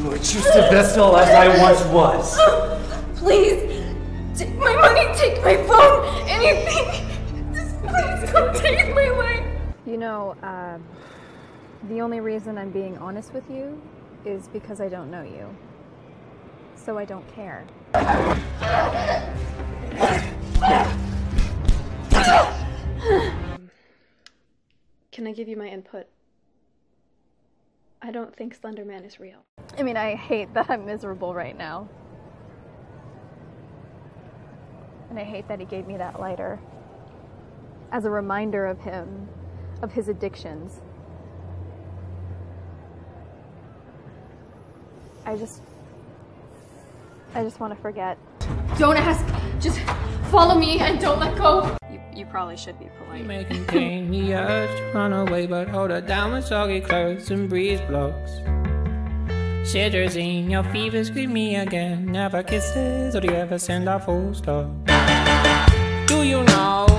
You are just a vessel as I once was. Please, take my money, take my phone, anything. Just please don't take my life. You know, uh, the only reason I'm being honest with you is because I don't know you. So I don't care. Can I give you my input? I don't think Slenderman is real. I mean, I hate that I'm miserable right now. And I hate that he gave me that lighter as a reminder of him, of his addictions. I just. I just want to forget. Don't ask. Just follow me and don't let go. You, you probably should be polite. may contain the urge to run away, but hold her down with soggy clothes and breeze blocks. Cetirizine your fever, scream me again. Never kisses, or do you ever send a full stop? Do you know?